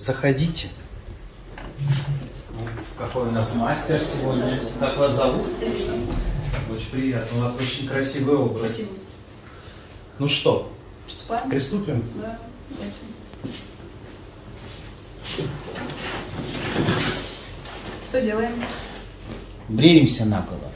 Заходите. Ну, какой у нас мастер сегодня. Как вас зовут? Очень приятно. У вас очень красивый образ. Спасибо. Ну что, Приступаем? приступим? Да, давайте. Что делаем? Бреемся наголо.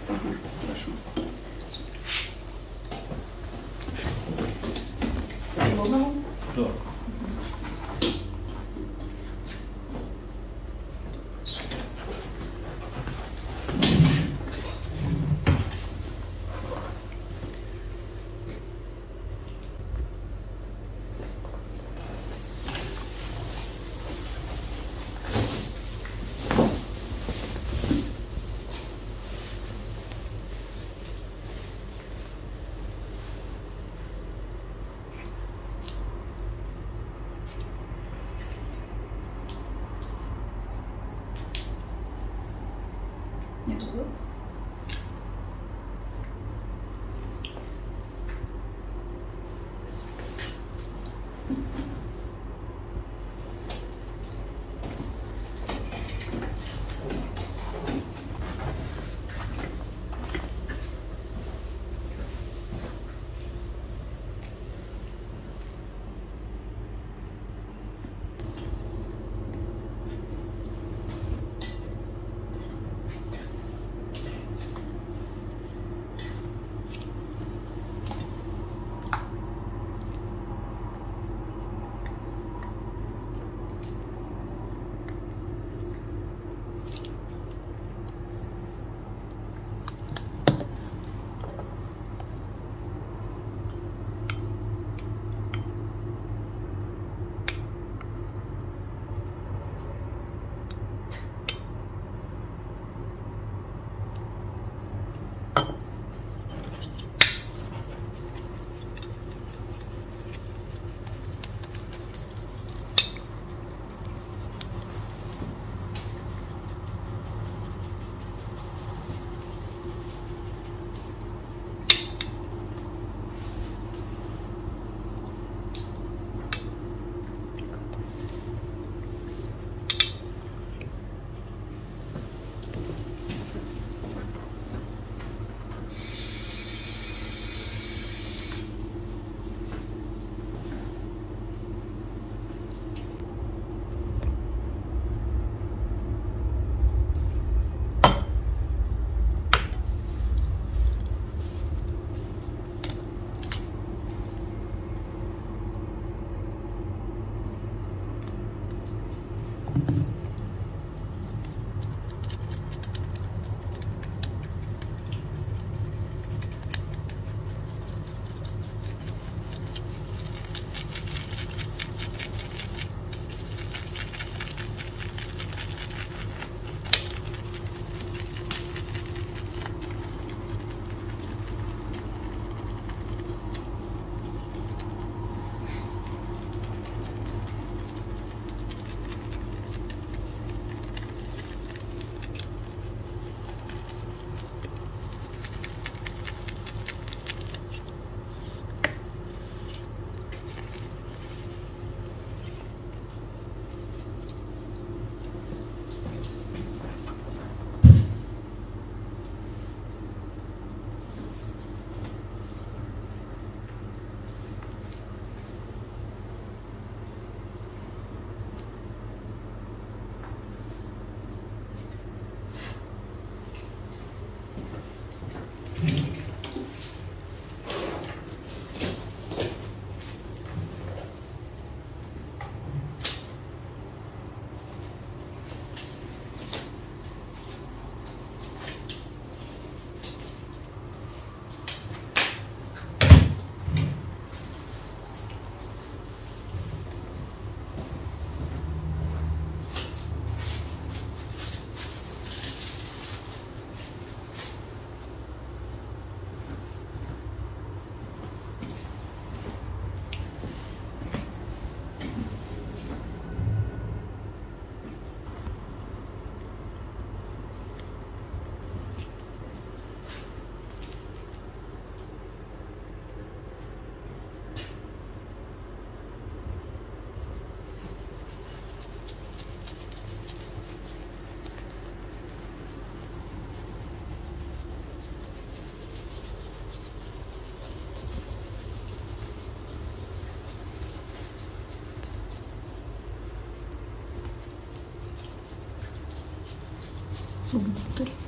못 드릴게요.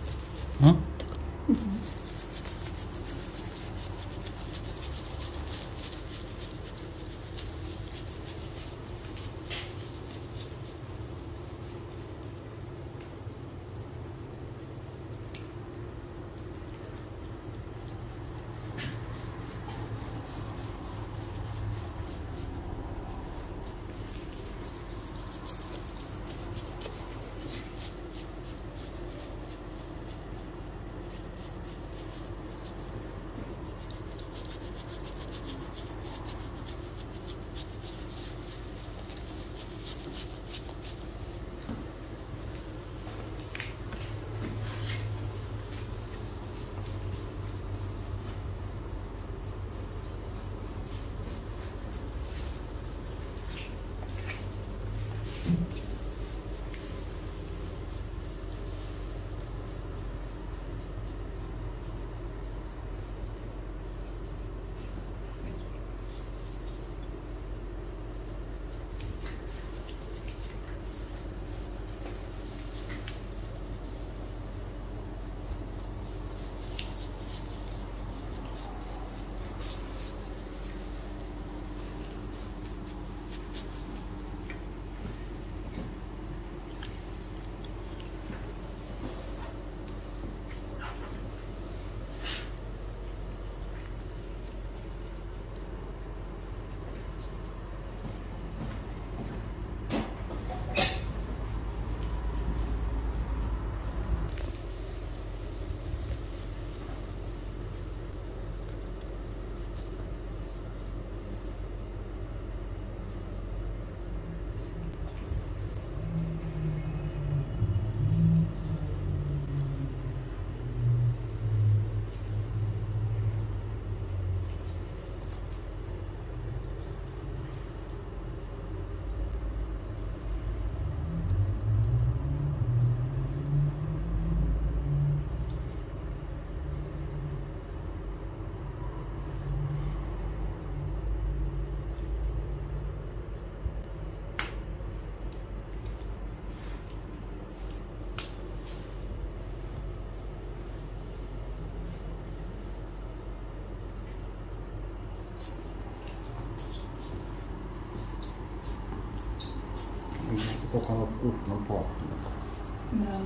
Как оно вкусно пахнет. Да.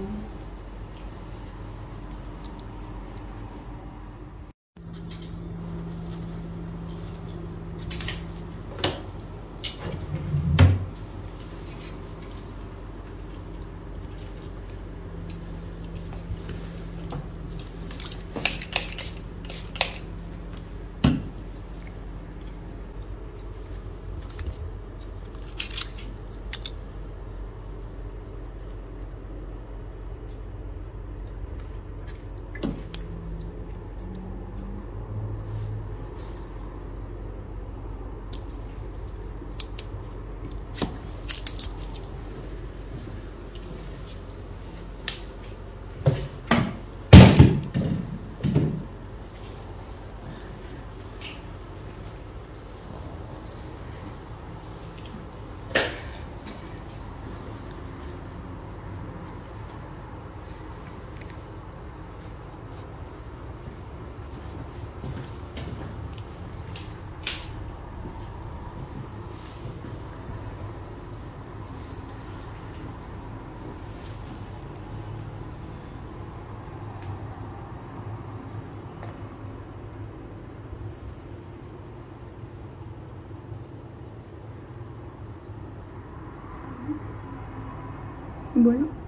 Voilà.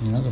你那个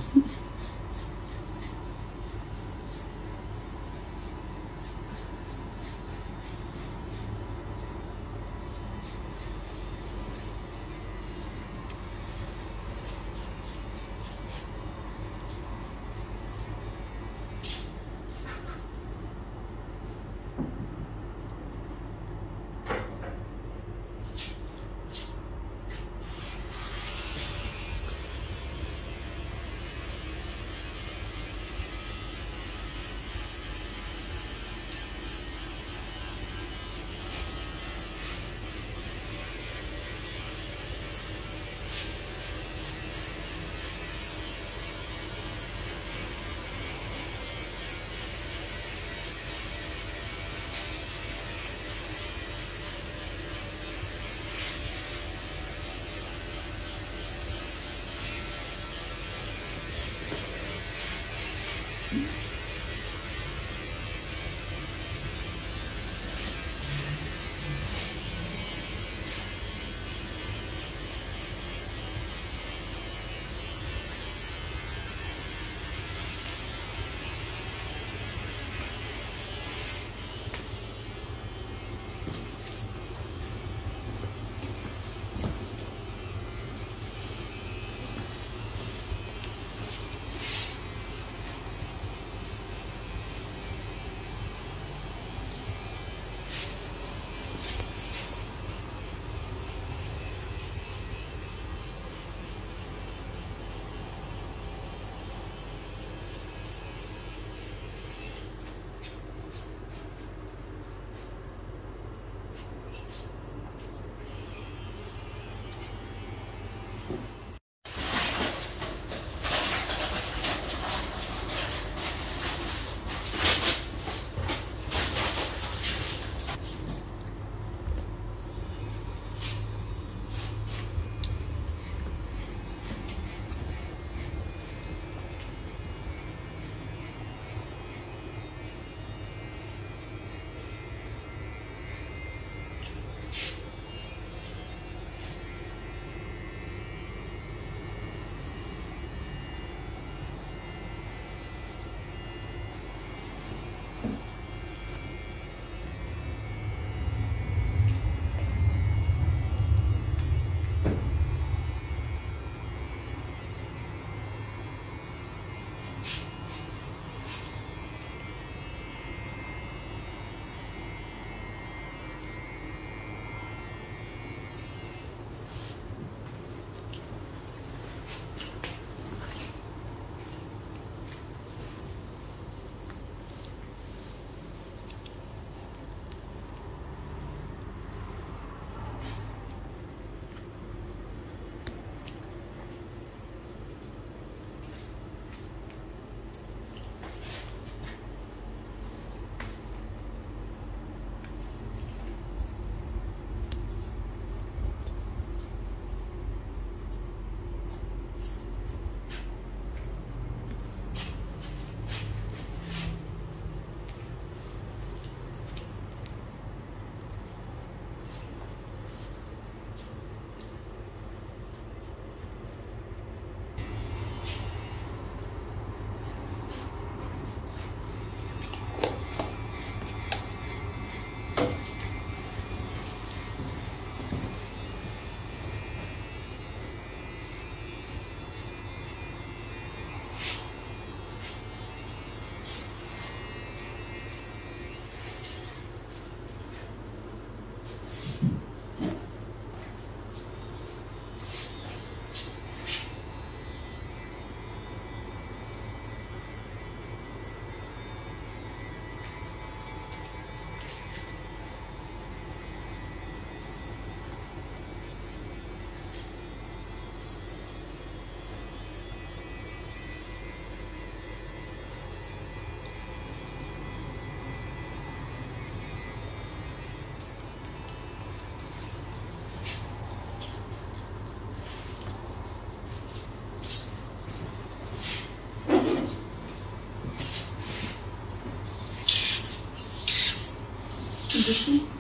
justo